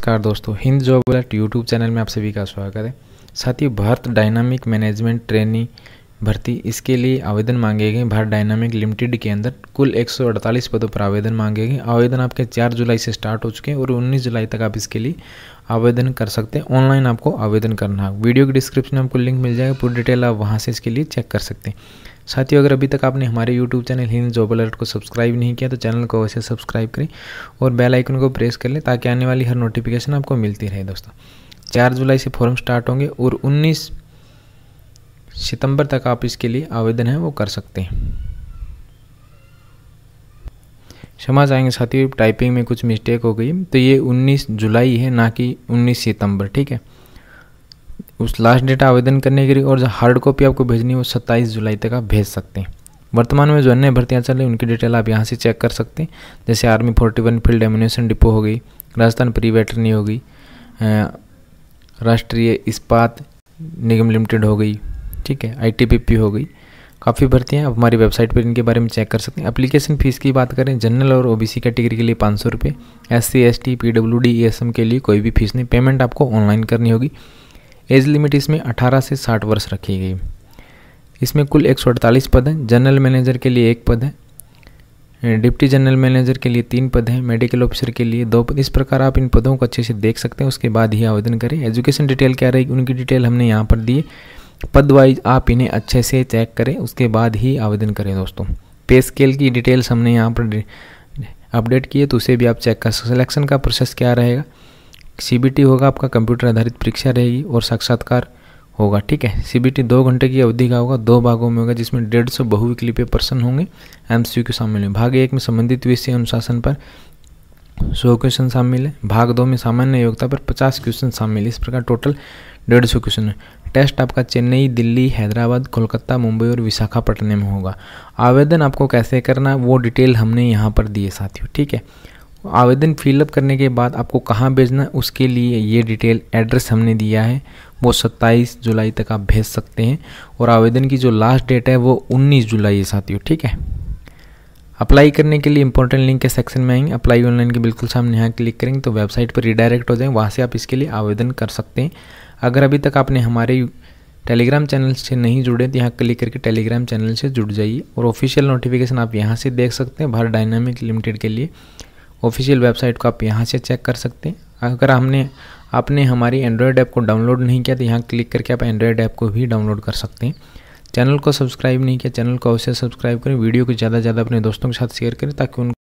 नमस्कार दोस्तों, Hind job alert YouTube channel में आप सभी का स्वागत है। साथ ही भारत डायनामिक मैनेजमेंट ट्रेनिंग भर्ती। इसके लिए आवेदन मांगे गए भारत डायनामिक लिमिटेड के अंदर कुल 148 पदों पर आवेदन मांगे गए आवेदन आपके 4 जुलाई से स्टार्ट हो चुके हैं और 19 जुलाई तक आप इसके लिए आवेदन कर सकते हैं। ऑनलाइन आपको आवेदन करना है। वीडियो के डिस्क्रिप्शन में आपको लिंक मिल जाएगा, पूरी डिटेल आप वहाँ से इसके लिए चेक कर सकते हैं। साथियों, अगर अभी तक आपने हमारे YouTube channel Hind job alert को सब्सक्राइब नहीं किया तो चैनल को अवश्य सब्सक्राइब करें और बेल आइकन को प्रेस कर लें, ताकि आने वाली हर नोटिफिकेशन आपको मिलती रहे दोस्तों। चार जुलाई से फॉर्म स्टार्ट होंगे और उन्नीस सितंबर तक आप इसके लिए आवेदन है, वो कर सकते हैं। क्षमा चाहेंगे साथियों टाइपिंग में कुछ मिस्टेक हो गई। तो ये 19 जुलाई है, ना कि 19 सितंबर, ठीक है? उस लास्ट डेट आवेदन करने के लिए और जो हार्ड कॉपी आपको भेजनी है, वो सत्ताईस जुलाई तक आप भेज सकते हैं। वर्तमान में जो अन्य भर्तियाँ चल रही उनकी डिटेल आप यहाँ से चेक कर सकते हैं। जैसे army forty one field ammunition depot हो गई, राजस्थान प्री वेटरनी हो गई राष्ट्रीय इस्पात निगम लिमिटेड हो गई। ठीक है आई हो गई। काफ़ी भर्तियाँ आप हमारी वेबसाइट पर इनके बारे में चेक कर सकते हैं। एप्लीकेशन फ़ीस की बात करें जनरल और ओबीसी कैटेगरी के लिए पाँच सौ रुपये S C S T P W D E S M के लिए कोई भी फ़ीस नहीं। पेमेंट आपको ऑनलाइन करनी होगी। एज लिमिट इसमें 18 से 60 वर्ष रखी गई। इसमें कुल एक सौ अड़तालीस पद हैं। जनरल मैनेजर के लिए एक पद है। डिप्टी जनरल मैनेजर के लिए तीन पद हैं। मेडिकल ऑफिसर के लिए दो पद। इस प्रकार आप इन पदों को अच्छे से देख सकते हैं। उसके बाद ही आवेदन करें। एजुकेशन डिटेल क्या रहेगी, उनकी डिटेल हमने यहाँ पर दी पद वाइज आप इन्हें अच्छे से चेक करें, उसके बाद ही आवेदन करें दोस्तों। पे स्केल की डिटेल्स हमने यहाँ पर अपडेट किए तो उसे भी आप चेक कर सिलेक्शन का प्रोसेस क्या रहेगा। सीबीटी होगा आपका, कंप्यूटर आधारित परीक्षा रहेगी और साक्षात्कार होगा, ठीक है? सीबीटी दो घंटे की अवधि का होगा, दो भागों में होगा, जिसमें डेढ़ सौ बहुविकल्पीय पर्सन होंगे एमसीक्यू के शामिल हैं भाग एक में संबंधित विषय अनुशासन पर सौ क्वेश्चन शामिल है। भाग दो में सामान्य योग्यता पर पचास क्वेश्चन शामिल है। इस प्रकार टोटल डेढ़ सौ क्वेश्चन है। टेस्ट आपका चेन्नई, दिल्ली, हैदराबाद, कोलकाता, मुंबई और विशाखापट्टनम में होगा। आवेदन आपको कैसे करना, वो डिटेल हमने यहाँ पर दिए साथियों, ठीक है? आवेदन फिलअप करने के बाद आपको कहाँ भेजना है उसके लिए ये डिटेल एड्रेस हमने दिया है। वो 27 जुलाई तक आप भेज सकते हैं और आवेदन की जो लास्ट डेट है वो 19 जुलाई है साथियों, ठीक है? अप्लाई करने के लिए इंपॉर्टेंट लिंक के सेक्शन में आएँगे। अप्लाई ऑनलाइन के बिल्कुल सामने यहाँ क्लिक करेंगे तो वेबसाइट पर रिडायरेक्ट हो जाएँगे वहाँ से आप इसके लिए आवेदन कर सकते हैं। अगर अभी तक आपने हमारे टेलीग्राम चैनल से नहीं जुड़े तो यहाँ क्लिक करके टेलीग्राम चैनल से जुड़ जाइए। और ऑफिशियल नोटिफिकेशन आप यहाँ से देख सकते हैं, भारत डायनामिक लिमिटेड के लिए। ऑफिशियल वेबसाइट को आप यहाँ से चेक कर सकते हैं। अगर हमने, आपने हमारी एंड्रॉयड ऐप को डाउनलोड नहीं किया तो यहाँ क्लिक करके आप एंड्रॉयड ऐप को भी डाउनलोड कर सकते हैं। चैनल को सब्सक्राइब नहीं किया, चैनल को अवश्य सब्सक्राइब करें, वीडियो को ज़्यादा से ज़्यादा अपने दोस्तों के साथ शेयर करें ताकि उनको